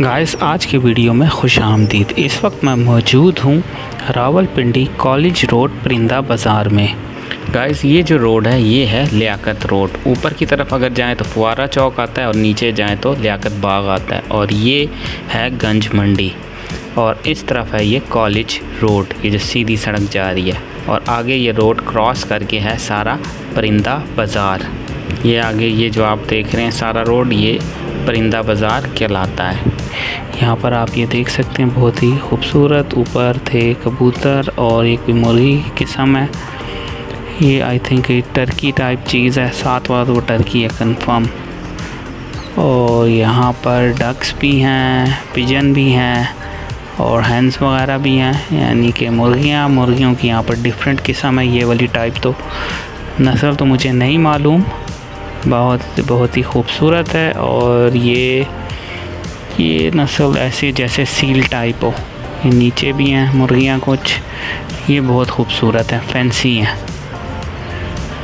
Guys आज के video में खुश आमदीद। इस वक्त मैं मौजूद हूँ रावलपिंडी कॉलेज रोड परिंदा बाज़ार में। गाइस ये जो रोड है, ये है लियाकत रोड। ऊपर की तरफ़ अगर जाएँ तो फुआरा चौक आता है और नीचे जाएँ तो लियाकत बाग आता है। और ये है गंज मंडी। और इस तरफ़ है ये कॉलेज रोड, ये जो सीधी सड़क जा रही है। और आगे ये रोड क्रॉस करके है सारा परिंदा बाज़ार। ये आगे ये जो आप देख रहे हैं सारा रोड, ये परिंदा बाज़ार कहलाता है। यहाँ पर आप ये देख सकते हैं, बहुत ही खूबसूरत ऊपर थे कबूतर और एक कोई मुर्गी किस्म है ये आई थिंक टर्की टाइप चीज़ है, साथ वाला वो टर्की है कंफर्म और यहाँ पर डक्स भी हैं पिजन भी हैं और हैंस वगैरह भी हैं, यानी कि मुर्गियाँ, मुर्गियों की यहाँ पर डिफरेंट किस्म है ये वाली टाइप तो नस्ल तो मुझे नहीं मालूम। बहुत बहुत ही खूबसूरत है और ये ये नस्ल ऐसे जैसे सील टाइप हो। ये नीचे भी हैं, मुर्गियाँ कुछ। ये बहुत खूबसूरत हैं फैंसी हैं।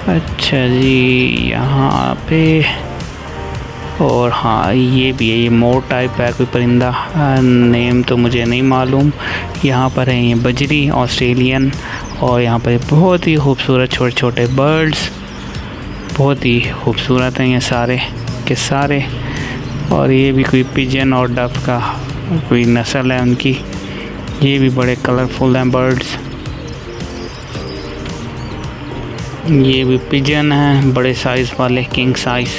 अच्छा जी, यहाँ पे और हाँ ये भी है, ये मोर टाइप है, कोई परिंदा। नेम तो मुझे नहीं मालूम। यहाँ पर है ये बजरी ऑस्ट्रेलियन और यहाँ पर बहुत ही खूबसूरत छोटे छोटे बर्ड्स बहुत ही खूबसूरत हैं ये सारे के सारे। और ये भी कोई पिजन और डफ का कोई नस्ल है उनकी। ये भी बड़े कलरफुल हैं बर्ड्स ये भी पिजन हैं, बड़े साइज़ वाले किंग साइज़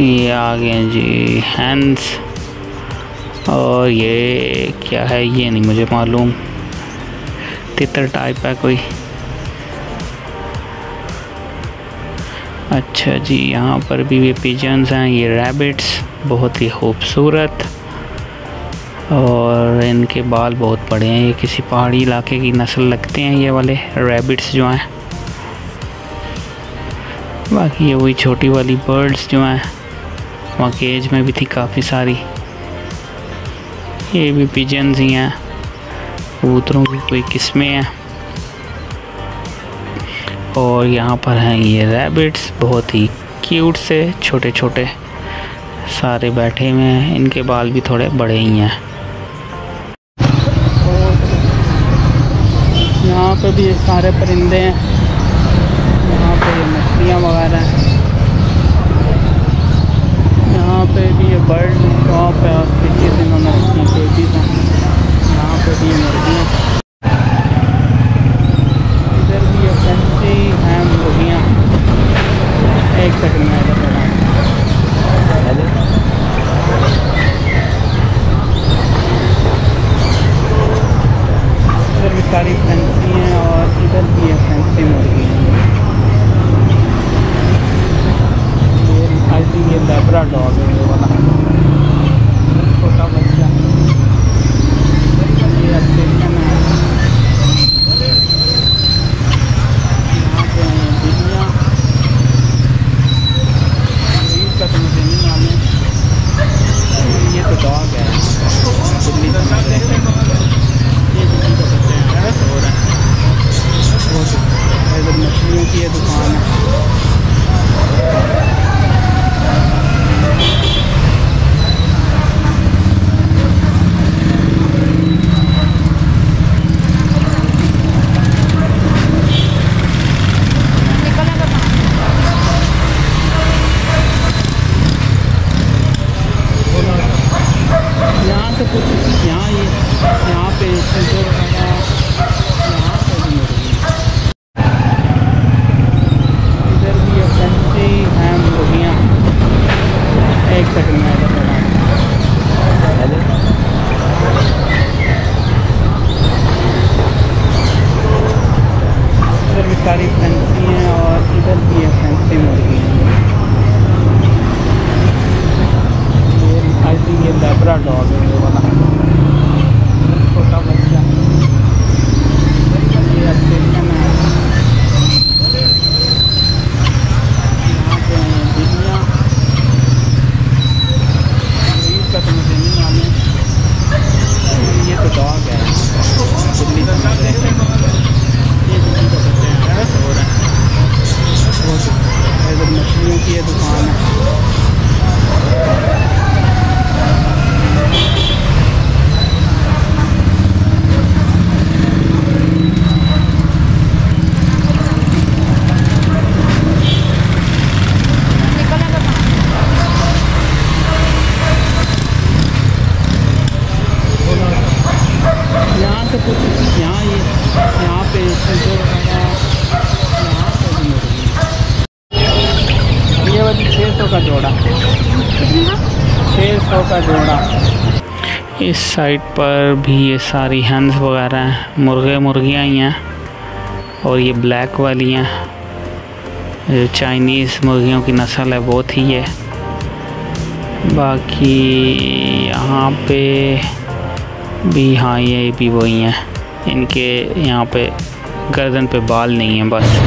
ये आ गए जी हैंड्स और ये क्या है, ये नहीं मुझे मालूम। तितर टाइप है कोई। अच्छा जी, यहाँ पर भी ये पिजन्स हैं, ये रैबिट्स बहुत ही खूबसूरत। और इनके बाल बहुत बड़े हैं, ये किसी पहाड़ी इलाके की नस्ल लगते हैं, ये वाले रैबिट्स जो हैं। बाकी ये वही छोटी वाली बर्ड्स जो हैं, वहाँ केज में भी थी काफ़ी सारी। ये भी पिजन्स ही हैं, कबूतरों की कोई किस्में हैं। और यहाँ पर हैं ये रैबिट्स बहुत ही क्यूट से छोटे छोटे सारे बैठे हुए हैं। इनके बाल भी थोड़े बड़े ही हैं। यहाँ पे भी सारे परिंदे हैं। यहाँ पे ये मछलियाँ वगैरह हैं। यहाँ पे भी ये बर्ड शॉप है और फिशेज इन्होंने रखी बेबीज हैं यहाँ पे भी ये मुर्गियाँ एक सेकंड में आएगा इधर इस साइड पर भी ये सारी हंस वगैरह हैं। मुर्गे मुर्गियाँ ही हैं और ये ब्लैक वाली हैं। जो चाइनीज़ मुर्गियों की नस्ल है वो थी है। बाकी यहाँ पे भी हाँ ये भी वही हैं। इनके यहाँ पे गर्दन पे बाल नहीं हैं, बस।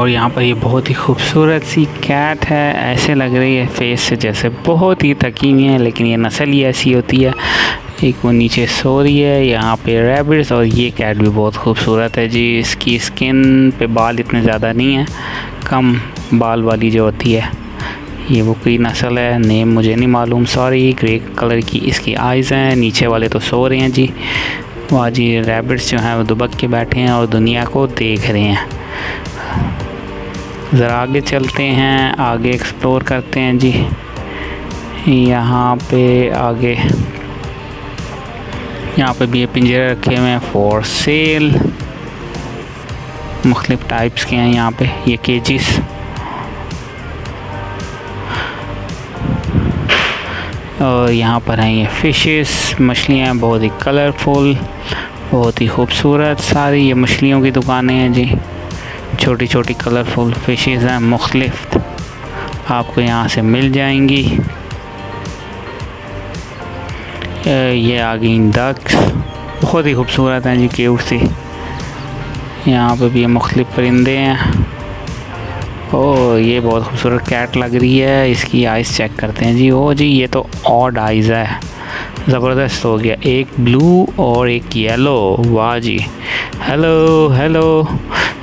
और यहाँ पर ये बहुत ही खूबसूरत सी कैट है। ऐसे लग रही है फेस से जैसे बहुत ही थकी हुई है, लेकिन ये नस्ल ही ऐसी होती है। एक वो नीचे सो रही है, यहाँ पे रैबिट्स और ये कैट भी बहुत खूबसूरत है जी। इसकी स्किन पे बाल इतने ज़्यादा नहीं है, कम बाल वाली जो होती है, ये वो कोई नस्ल है नेम मुझे नहीं मालूम। सॉरी ग्रे कलर की इसकी आइज़ हैं, नीचे वाले तो सो रहे हैं जी। वहाँ जी रैबिट्स जो हैं वो दुबक के बैठे हैं और दुनिया को देख रहे हैं। ज़रा आगे चलते हैं, आगे एक्सप्लोर करते हैं जी। यहाँ पे आगे, यहाँ पे भी ये पिंजरे रखे हुए हैं फॉर सेल मुख्तलिफ़ टाइप्स के हैं यहाँ पे, ये केजिस और यहाँ पर हैं ये फ़िशेस मछलियाँ बहुत ही कलरफुल बहुत ही खूबसूरत सारी ये मछलियों की दुकानें हैं जी। छोटी छोटी कलरफुल फिशेज़ हैं, मुख्तलिफ़। आपको यहाँ से मिल जाएँगी। ये आ गई डक्स बहुत ही खूबसूरत हैं जी क्यूट सी। यहाँ पे भी मुख्तलिफ़ परिंदे हैं। ओ ये बहुत खूबसूरत कैट लग रही है। इसकी आइज़ चेक करते हैं जी। ओ जी, ये तो ऑड आइज़ है। ज़बरदस्त हो गया। एक ब्लू और एक येलो। वाह जी। Hello hello.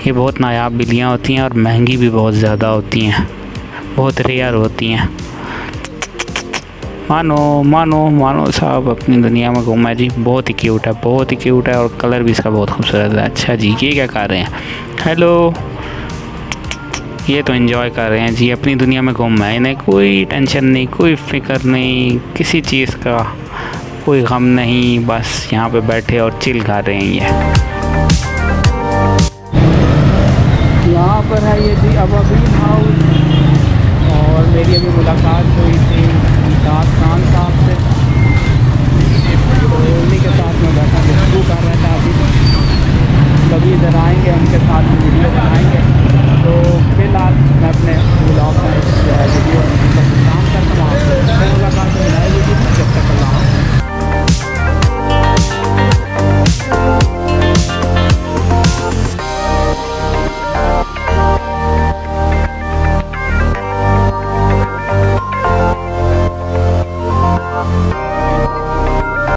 ये बहुत नायाब बिल्लियाँ होती हैं और महँगी भी बहुत ज़्यादा होती हैं। बहुत रेयर होती हैं। मानो मानो मानो साहब अपनी दुनिया में घूमा जी। बहुत ही क्यूट है, बहुत ही क्यूट है और कलर भी इसका बहुत खूबसूरत है। अच्छा जी, ये क्या कर रहे हैं? हेलो। ये तो इन्जॉय कर रहे हैं जी, अपनी दुनिया में घूम है। इन्हें कोई टेंशन नहीं, कोई फ़िक्र नहीं, किसी चीज़ का। कोई गम नहीं, बस यहाँ पे बैठे और चिल खा रहे हैं ये। यहाँ पर है ये थी अभी हाउस और मेरी अभी मुलाकात हुई थी दाद खान साहब से। तो उन्हीं के साथ में बैठा गुफ्तु कर रहा था अभी। कभी इधर आएँगे, उनके साथ वीडियो बनाएँगे। तो फ़िलहाल मैं अपने ब्लॉग में